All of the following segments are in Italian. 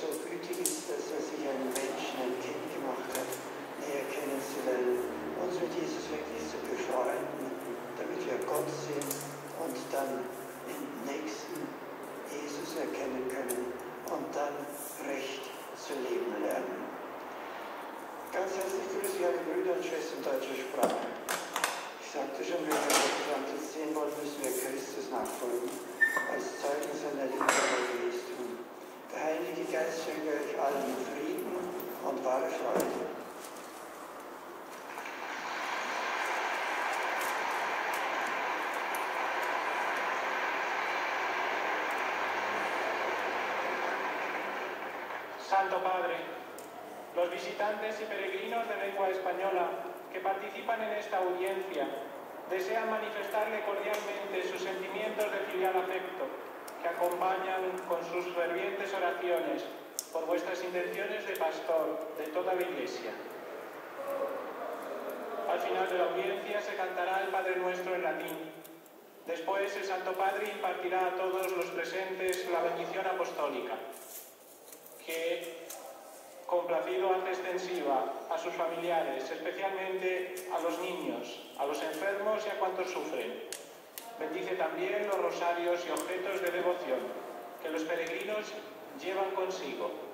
so gütig ist, dass er sich einen Menschen, ein Kind gemacht hat, näher kennenzulernen, uns mit Jesus wirklich zu befreunden, damit wir Gott sehen und dann den Nächsten Jesus erkennen können und dann recht zu leben lernen. Ganz herzlich grüße ich alle Brüder und Schwestern deutscher Sprache. Ich sagte schon, wenn wir Gott sehen wollen, müssen wir Christus nachfolgen, als Zeugen seiner Liebe und Geist Santo Padre, los visitantes y peregrinos de lengua española que participan en esta audiencia desean manifestarle cordialmente sus sentimientos de filial afecto que acompañan con sus fervientes oraciones por vuestras intenciones de pastor de toda la Iglesia. Al final de la audiencia se cantará el Padre Nuestro en latín. Después el Santo Padre impartirá a todos los presentes la bendición apostólica que complacido hace extensiva a sus familiares, especialmente a los niños, a los enfermos y a cuantos sufren. Bendice también los rosarios y objetos de devoción que los peregrinos llevan consigo.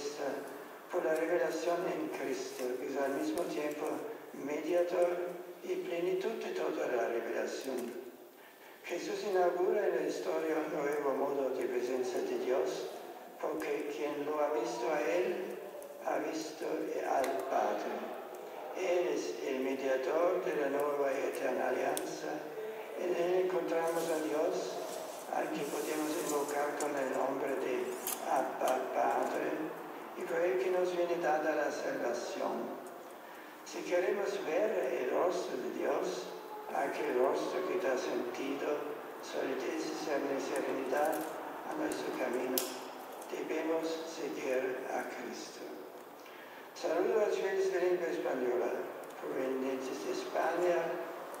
Manifiesta por la revelación en Cristo, que es al mismo tiempo mediador y plenitud de toda la revelación. Jesús inaugura en la historia un nuevo modo de presencia de Dios, porque quien lo ha visto a Él, ha visto al Padre. Él es el mediador de la nueva y eterna alianza. En Él encontramos a Dios, al que podemos invocar con el nombre de Abba Padre, y por Él que nos viene dada la salvación. Si queremos ver el rostro de Dios, aquel rostro que da sentido, solidez y serenidad a nuestro camino, debemos seguir a Cristo. Saludo a los fieles de lengua española, provenientes de España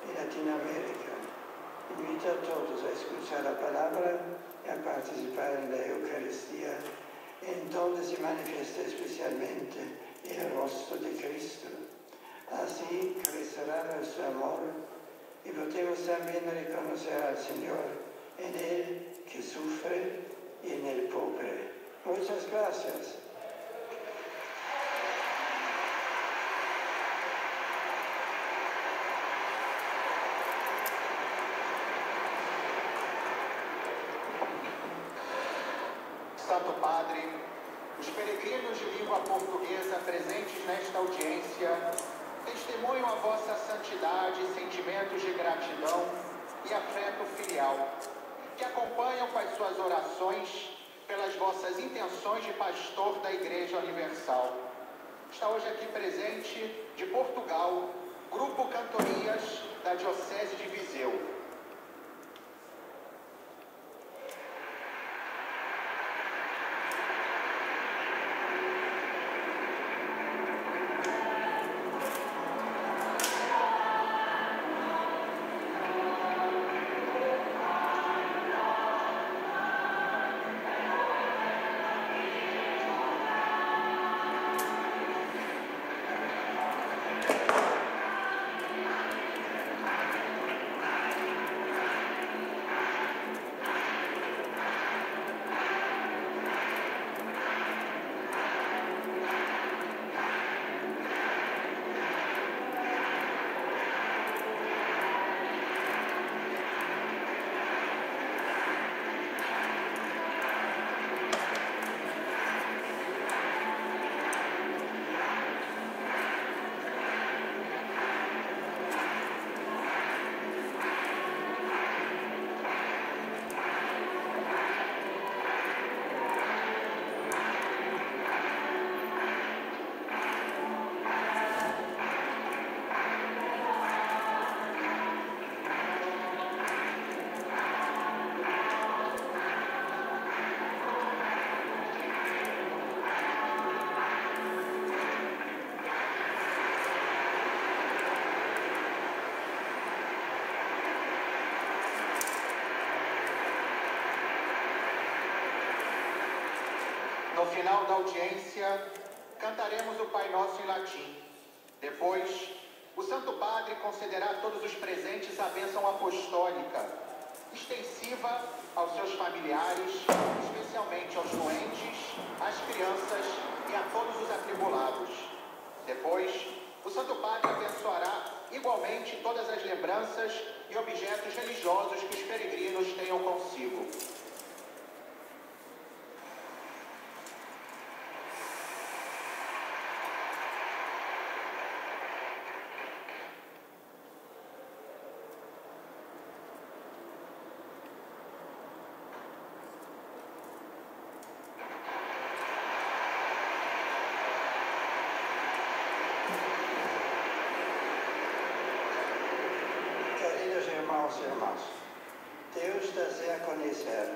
y Latinoamérica. Invito a todos a escuchar la palabra y a participar en la Eucaristía, en donde se manifiesta especialmente el rostro de Cristo. Así crecerá nuestro amor y podemos también reconocer al Señor en Él que sufre y en el pobre. Muchas gracias. Santo Padre, os peregrinos de língua portuguesa presentes nesta audiência testemunham a vossa santidade sentimentos de gratidão e afeto filial, que acompanham com as suas orações pelas vossas intenções de pastor da Igreja Universal. Está hoje aqui presente de Portugal Grupo Cantorias da Diocese de Viseu. Final da audiência, cantaremos o Pai Nosso em latim. Depois, o Santo Padre concederá a todos os presentes a bênção apostólica, extensiva aos seus familiares, especialmente aos doentes, às crianças e a todos os atribulados. Depois, o Santo Padre abençoará igualmente todas as lembranças e objetos religiosos que os peregrinos tenham consigo. Queridos irmãos Deus dá-se a conhecer,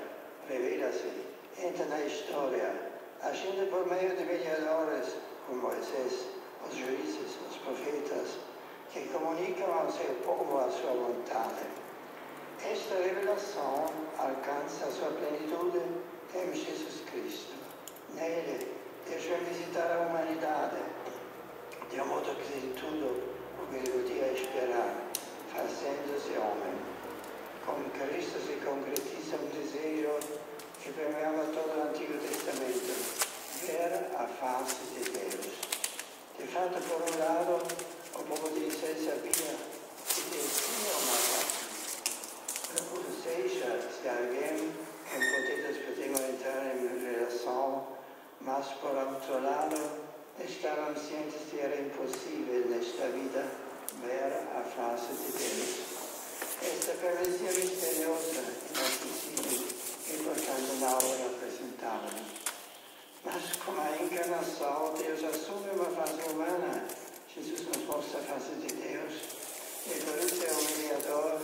revela-se, entra na história, agindo por meio de mediadores como Moisés, os juízes, os profetas, que comunicam ao seu povo a sua vontade. Esta revelação alcança sua plenitude em Jesus Cristo. Nele, Deus vem visitar a humanidade, de um modo que tudo o que ele podia esperar. Com Cristo se concretiza um desejo que permeava todo o Antigo Testamento, ver a face de Deus. De fato, por um lado, o povo de Israel sabia que tinha uma face. Ou seja, se alguém com poderes podiam entrar em relação, mas por outro lado, estavam cientes que era impossível nesta vida ver a face de Deus. Esta prevenção misteriosa, inacessível e portanto não era apresentável. Mas com a encarnação, Deus assume uma face humana. Jesus nos mostra a face de Deus. E é o mediador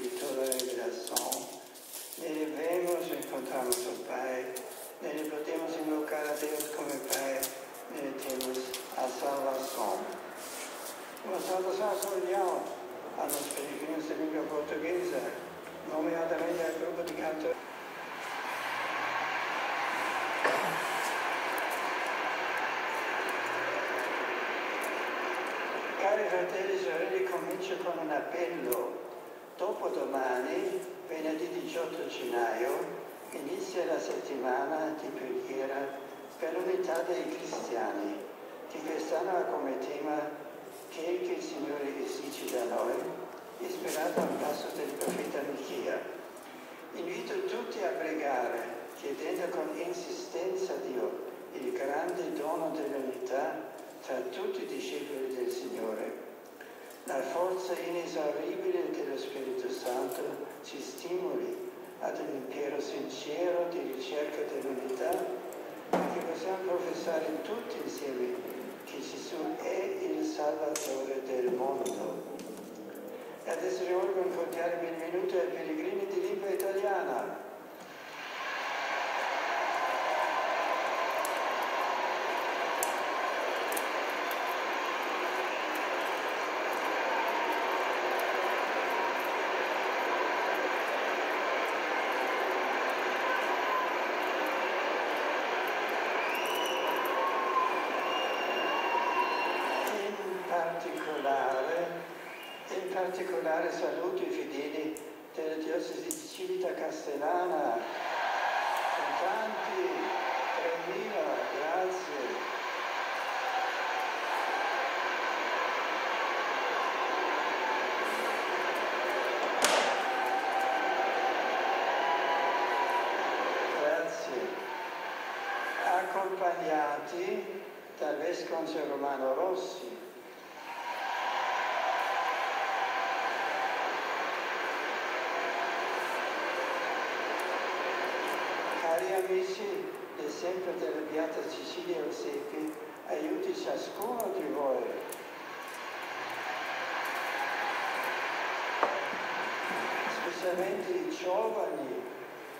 de toda a revelação. Nele vemos e encontramos o Pai. Nele podemos invocar a Deus como Pai. Nele temos a salvação. Uma saudação cordial aos peregrinos de língua portuguesa, nomeadamente ao grupo de canto. Cari fratelli e sorelle, comincio con un appello. Dopodomani, venerdì 18 gennaio, inizia la settimana di preghiera per l'unità dei cristiani, che quest'anno ha come tema che il Signore esige da noi, ispirato al passo del profeta Michia. Invito tutti a pregare, chiedendo con insistenza a Dio il grande dono dell'unità tra tutti i discepoli del Signore. La forza inesauribile dello Spirito Santo ci stimoli ad un impero sincero di ricerca dell'unità e che possiamo professare tutti insieme che Gesù è il Salvatore del mondo. E adesso rivolgo un cordiale benvenuto ai pellegrini di lingua italiana. Particolare, in particolare saluto i fedeli della diocesi di Civita Castellana. Sono tanti, 3.000, grazie. Grazie. Accompagnati dal Vescovo Romano Rossi. Cari amici, l'esempio della Beata Cecilia Osepi aiuti ciascuno di voi. Specialmente i giovani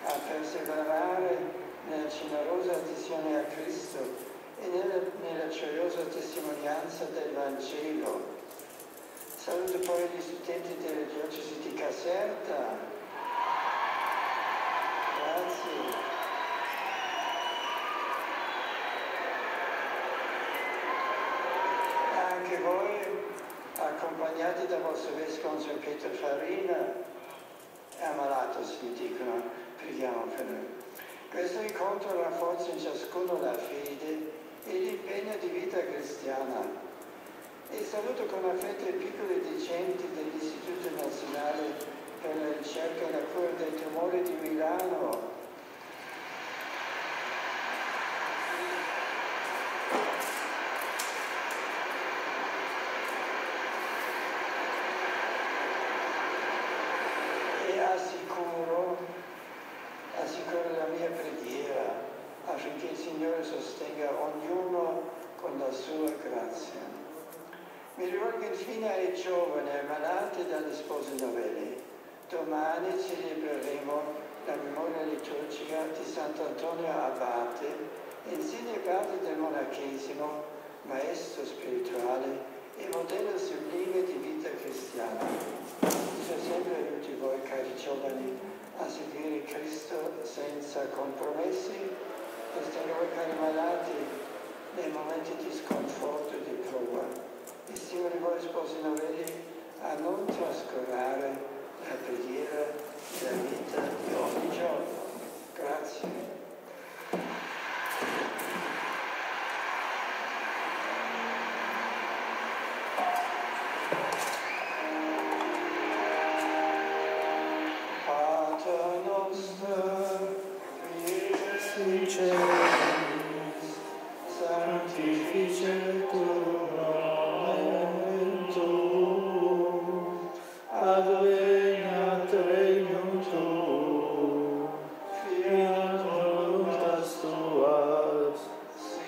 a perseverare nella generosa adesione a Cristo e nella, nella gioiosa testimonianza del Vangelo. Saluto poi gli studenti della diocesi di Caserta. Grazie. Anche voi, accompagnati dal vostro vescovo Pietro Farina, è ammalato, si dicono, preghiamo per lui. Questo incontro rafforza in ciascuno la fede e l'impegno di vita cristiana. E saluto con affetto i piccoli docenti dell'Istituto Nazionale per la ricerca e la cura dei tumori di Milano. E assicuro, assicuro la mia preghiera affinché il Signore sostenga ognuno con la sua grazia. Mi rivolgo infine ai giovani ammalati dalle spose novelle. Domani celebreremo la memoria liturgica di Sant'Antonio Abate, insigne padre del monachesimo, maestro spirituale e modello sublime di vita cristiana. Sempre aiuti voi, cari giovani, a seguire Cristo senza compromessi, sostenga voi, cari malati, nei momenti di sconforto e di prova. E stimoli voi, sposi novelli, a non trascurare la preghiera e la vita di ogni giorno. Grazie.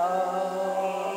Oh.